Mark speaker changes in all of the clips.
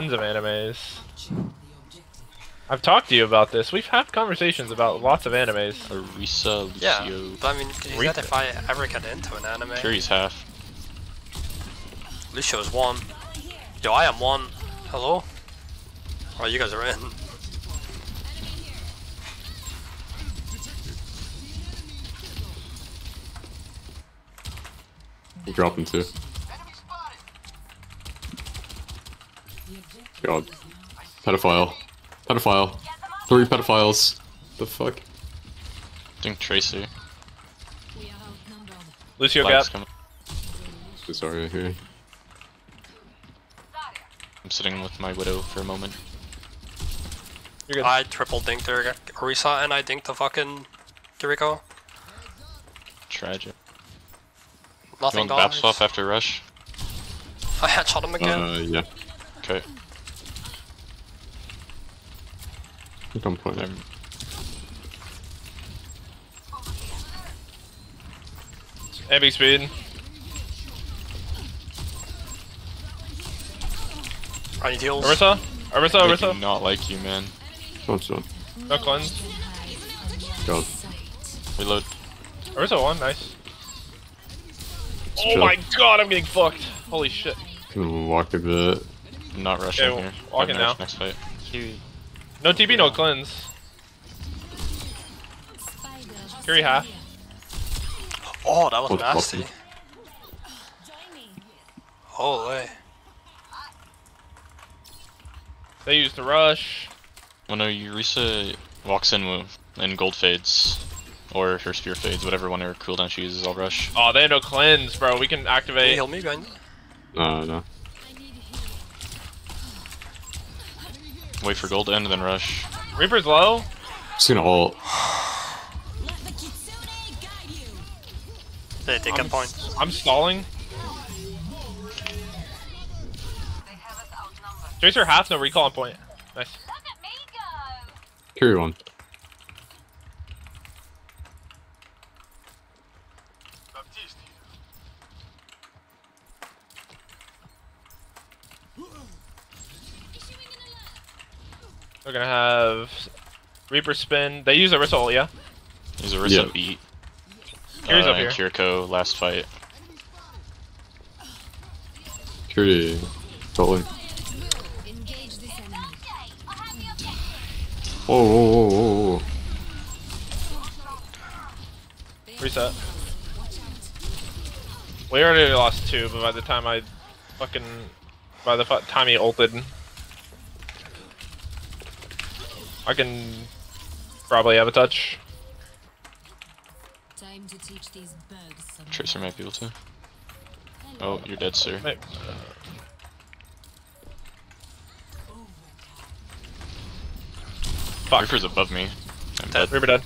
Speaker 1: tons of animes. I've talked to you about this. We've had conversations about lots of animes.
Speaker 2: Orisa, Lucio.
Speaker 3: Yeah, but I mean, is
Speaker 1: Read
Speaker 3: that if I ever get into an anime?
Speaker 2: Curry's half.
Speaker 3: Lucio's one. Yo, I am one. Hello? Oh, you guys are in.
Speaker 4: I'm dropping two. God. Pedophile. Pedophile. Three pedophiles. The fuck?
Speaker 2: I think Tracy.
Speaker 1: Lucio Gap.
Speaker 4: Sorry, I hear
Speaker 2: I'm sitting with my widow for a moment.
Speaker 1: You're good.
Speaker 3: I triple dinked her Orisa and I dinked the fucking Kiriko.
Speaker 2: Tragic. You
Speaker 3: Nothing
Speaker 2: want the Bap
Speaker 3: dies.
Speaker 2: swap after rush?
Speaker 3: I headshot him again.
Speaker 4: Uh, yeah.
Speaker 2: Okay.
Speaker 4: I think I'm putting it.
Speaker 2: I'm
Speaker 1: Epic speed.
Speaker 3: I need heals.
Speaker 1: Orisa? Orisa,
Speaker 2: I do not like you, man.
Speaker 4: Don't stun.
Speaker 1: No cleanse.
Speaker 4: God.
Speaker 2: Reload.
Speaker 1: Orisa one, nice. Oh
Speaker 4: chill.
Speaker 1: my god, I'm getting fucked. Holy shit.
Speaker 4: Gonna walk a bit.
Speaker 2: I'm not rushing
Speaker 1: Okay,
Speaker 2: here.
Speaker 1: walking now.
Speaker 2: Next fight.
Speaker 1: No TP, no cleanse. Carry half.
Speaker 3: Oh, that was
Speaker 4: Oh,
Speaker 3: nasty.
Speaker 4: fuck
Speaker 3: Holy.
Speaker 1: They used the rush.
Speaker 2: Well, no, Eureka walks in with, and gold fades. Or her spear fades, whatever one her cooldown she uses, I'll rush.
Speaker 1: Oh, they had no cleanse, bro. We can
Speaker 3: Can you
Speaker 1: activate.
Speaker 3: heal me, behind you?
Speaker 4: Uh, no.
Speaker 2: Wait for gold to end and then rush.
Speaker 1: Reaper's low.
Speaker 4: Just gonna ult.
Speaker 3: They take a
Speaker 1: I'm,
Speaker 3: point.
Speaker 1: I'm stalling. Tracer half, no recall on point. Nice.
Speaker 4: Carry one.
Speaker 1: We're gonna have Reaper spin. They use a ult, yeah?
Speaker 2: Use a Rissa
Speaker 4: Yeah.
Speaker 2: beat.
Speaker 1: Kiri's
Speaker 2: uh,
Speaker 1: up here.
Speaker 2: Kiriko last fight.
Speaker 4: Carry. Totally. Whoa, whoa, whoa, whoa, whoa.
Speaker 1: Reset. We already lost two, but by the time I fucking by the time he ulted, I can probably have a touch.
Speaker 5: Time to teach these bugs
Speaker 2: Tracer might be able to. Oh, you're dead, sir.
Speaker 1: Wait, Fuck.
Speaker 2: Reaper's above me. I'm
Speaker 3: Dead.
Speaker 2: dead.
Speaker 1: Reaper dead.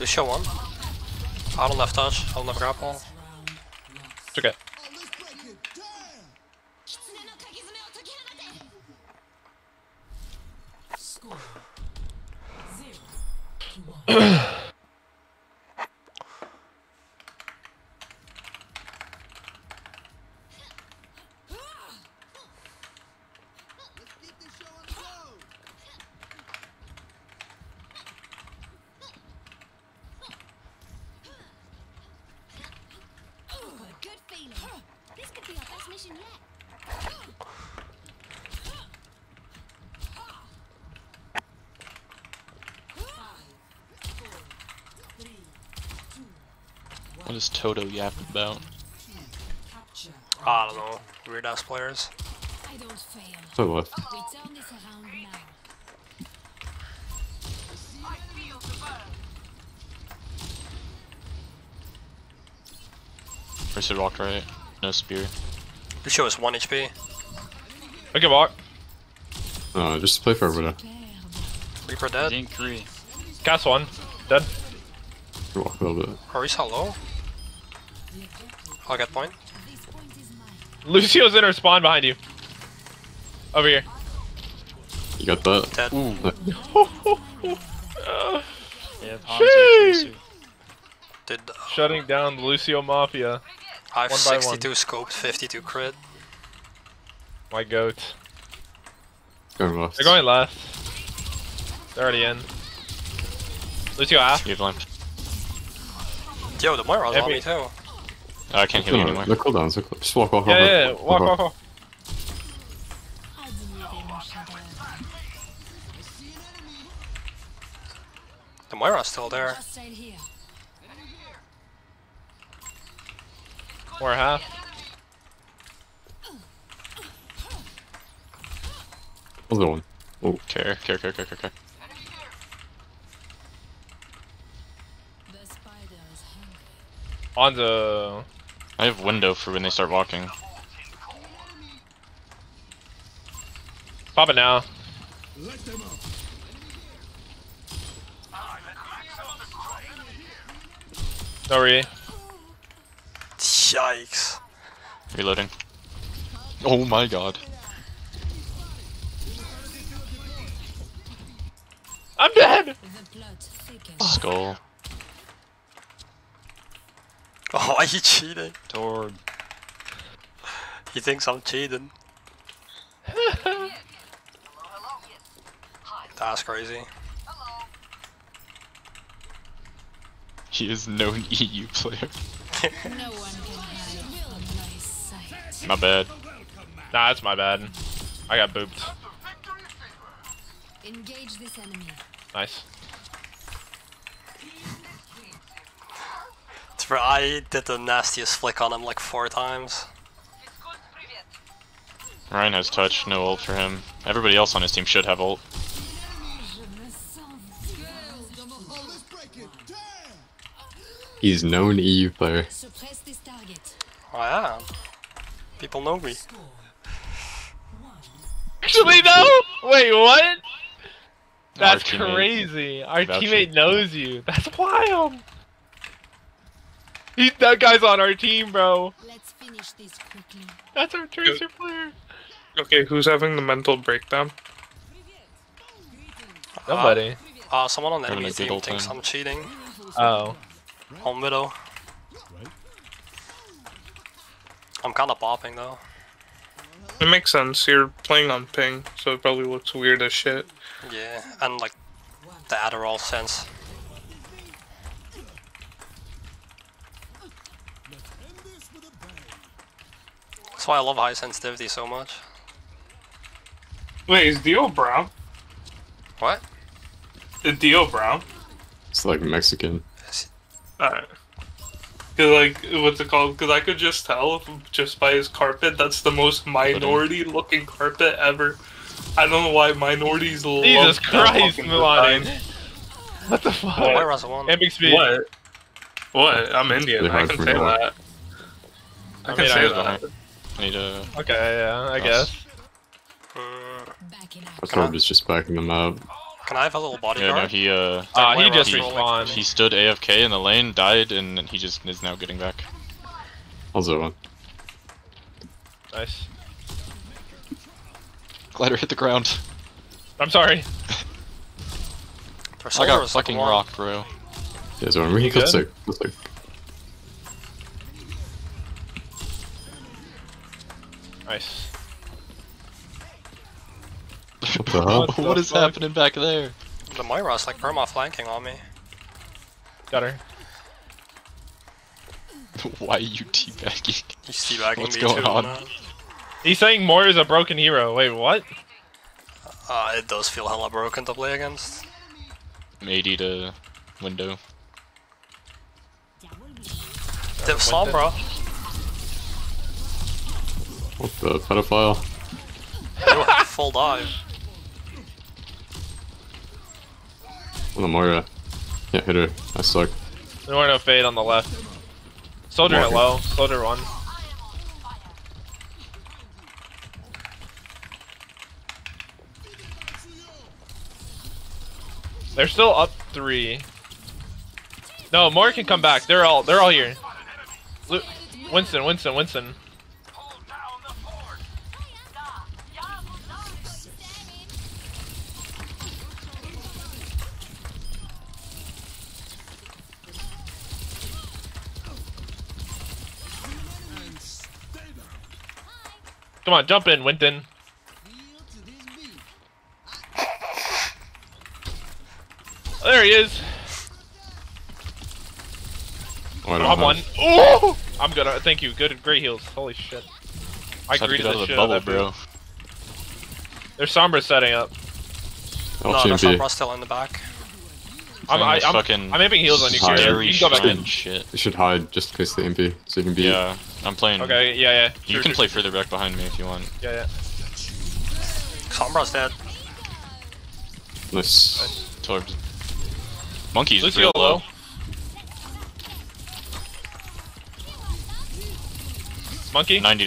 Speaker 3: Lucio one. I don't left touch. I'll never grapple.
Speaker 1: It's okay.
Speaker 5: good feeling. This could be our best mission yet.
Speaker 2: What is Toto yapping about?
Speaker 3: I don't know. Weird ass players.
Speaker 5: So what? First fail.
Speaker 4: To.
Speaker 5: We turn this around
Speaker 2: walked right. No spear.
Speaker 3: This show is 1 HP.
Speaker 1: I can walk.
Speaker 4: Uh, just play for Roberta.
Speaker 3: Reaper dead.
Speaker 6: Dink three.
Speaker 1: Cast one. Dead.
Speaker 4: Walk a little bit.
Speaker 3: Orisa low. Oh, I'll get point.
Speaker 1: Lucio's in her spawn behind you. Over here.
Speaker 4: You got that?
Speaker 3: Dead.
Speaker 6: Yeah,
Speaker 1: Sheesh.
Speaker 6: Hanzo
Speaker 3: Did.
Speaker 1: Uh, Shutting down Lucio Mafia.
Speaker 3: I have
Speaker 1: One by one.
Speaker 3: 62 scoped, 52 crit.
Speaker 1: My goat.
Speaker 4: Going left.
Speaker 1: They're going left. They're already in. Lucio half.
Speaker 2: You have lamp.
Speaker 3: Yo, the Moira's on
Speaker 1: Maybe-
Speaker 3: me too.
Speaker 2: Oh, I can't heal
Speaker 4: No,
Speaker 2: you
Speaker 4: no,
Speaker 2: anymore.
Speaker 4: they're cooldowns. They're cool. Just walk, walk,
Speaker 1: Yeah,
Speaker 4: walk.
Speaker 1: yeah, yeah. Walk, walk, walk.
Speaker 3: The Moira's still there.
Speaker 5: Just right here.
Speaker 1: Or half.
Speaker 4: Other one. Oh,
Speaker 2: Care, care, care, care, care, care.
Speaker 5: The spider is hungry.
Speaker 1: On the.
Speaker 2: I have window for when they start walking.
Speaker 1: Pop it now. No re.
Speaker 3: Yikes.
Speaker 2: Reloading. Oh my god.
Speaker 1: I'm dead!
Speaker 5: The blood thickens.
Speaker 2: Skull.
Speaker 3: Oh, why are you cheating?
Speaker 2: Torg.
Speaker 3: He thinks I'm cheating. That's crazy.
Speaker 2: He is known EU player.
Speaker 5: No one can hide from my.
Speaker 2: My bad.
Speaker 1: Nah, that's my bad. I got booped.
Speaker 5: Engage this enemy.
Speaker 1: Nice.
Speaker 3: It's for I did the nastiest flick on him like four times.
Speaker 2: Ryan has touch, no ult for him. Everybody else on his team should have ult.
Speaker 4: he's known EU player.
Speaker 5: Suppress this target.
Speaker 3: Oh. People know me.
Speaker 1: Actually, no! Wait, what? That's
Speaker 2: teammate
Speaker 1: crazy. Our teammate knows you. That's wild. He, that guy's on our team, bro.
Speaker 5: Let's finish this quickly.
Speaker 1: That's our tracer player.
Speaker 6: Okay, who's having the mental breakdown?
Speaker 1: Nobody.
Speaker 3: Uh, someone on the
Speaker 2: Having
Speaker 3: enemy
Speaker 2: a
Speaker 3: team thinks
Speaker 2: time.
Speaker 3: I'm cheating.
Speaker 1: Oh.
Speaker 3: On middle. I'm kinda bopping though.
Speaker 6: It makes sense. You're playing on ping, so it probably looks weird as shit.
Speaker 3: Yeah, and like the Adderall sense. That's why I love high sensitivity so much.
Speaker 6: Wait, is Dio brown?
Speaker 3: What?
Speaker 6: Is Dio brown?
Speaker 4: It's like Mexican.
Speaker 6: Alright. Cause like, what's it called? Cause I could just tell just by his carpet. That's the most minority-looking carpet ever. I don't know why minorities love
Speaker 1: Jesus
Speaker 6: that
Speaker 1: Christ,
Speaker 6: fucking
Speaker 1: Milani. What the fuck?
Speaker 3: Oh, Moira's the one.
Speaker 1: And big speed.
Speaker 6: What? What? I'm Indian.
Speaker 4: Really
Speaker 6: I can say that. I,
Speaker 1: I
Speaker 6: can
Speaker 1: mean,
Speaker 6: say
Speaker 1: I-
Speaker 6: that.
Speaker 2: I need a.
Speaker 1: Okay, yeah, I
Speaker 2: Nice.
Speaker 1: guess.
Speaker 5: Back in
Speaker 4: Our
Speaker 5: action.
Speaker 4: Is just backing them up.
Speaker 3: can I have a little
Speaker 2: Yeah,
Speaker 3: bodyguard?
Speaker 2: no, he uh,
Speaker 1: Uh, he just
Speaker 3: is
Speaker 2: he,
Speaker 1: respawned.
Speaker 2: he stood AFK in the lane, died, and he just is now getting back.
Speaker 4: Also one.
Speaker 1: Nice.
Speaker 2: Glider hit the ground.
Speaker 1: I'm sorry.
Speaker 2: I got
Speaker 3: is like
Speaker 2: fucking rocked, bro.
Speaker 4: Yeah, so when he
Speaker 1: You
Speaker 4: got
Speaker 1: good?
Speaker 4: sick, got sick.
Speaker 1: Nice.
Speaker 4: What the hell?
Speaker 1: What the
Speaker 2: what is
Speaker 1: fuck?
Speaker 2: happening back there?
Speaker 3: The Moira's like perma flanking on me.
Speaker 1: Got her.
Speaker 2: Why are you teabagging?
Speaker 3: He's teabagging
Speaker 2: What's
Speaker 3: me
Speaker 2: going
Speaker 3: too,
Speaker 2: on?
Speaker 3: man.
Speaker 1: He's saying Moore is a broken hero. Wait, what?
Speaker 3: Uh, it does feel hella broken to play against.
Speaker 2: Maybe the window.
Speaker 3: Dip Sombra.
Speaker 4: What the pedophile?
Speaker 3: Ew, Full dive.
Speaker 4: On the Moira. Can't hit her. I suck.
Speaker 1: There were no fade on the left. Soldier at low. Soldier one. They're still up three. No, more can come back. They're all they're all here. Lu- Winston, Winston, Winston. Come on, jump in, Winston. There he is.
Speaker 4: Oh, I don't
Speaker 1: I'm
Speaker 4: have-
Speaker 1: one. Ooh! I'm good. uh, Thank you. Good, great heals. Holy shit. I
Speaker 2: Just have
Speaker 1: greeted the
Speaker 2: the
Speaker 1: shit
Speaker 2: bubble,
Speaker 1: out of that
Speaker 2: bro.
Speaker 1: bro. There's Sombra setting up.
Speaker 4: I'll
Speaker 3: no, no,
Speaker 4: EMP.
Speaker 3: Sombra's still in the back.
Speaker 1: I'm, I, I'm,
Speaker 2: fucking
Speaker 1: I'm aiming heals on you,
Speaker 4: High.
Speaker 1: Kieran. You can go back in.
Speaker 2: shit.
Speaker 4: You should hide just in case the MP, so you can be.
Speaker 2: Yeah, I'm playing.
Speaker 1: Okay, yeah, yeah.
Speaker 2: You
Speaker 1: True,
Speaker 2: can
Speaker 1: true,
Speaker 2: play further back behind me if you want.
Speaker 1: Yeah, yeah.
Speaker 3: Sombra's dead.
Speaker 4: Nice.
Speaker 2: Torbs. Monkey's
Speaker 1: Lucio
Speaker 2: real low.
Speaker 1: low. Monkey?
Speaker 2: 90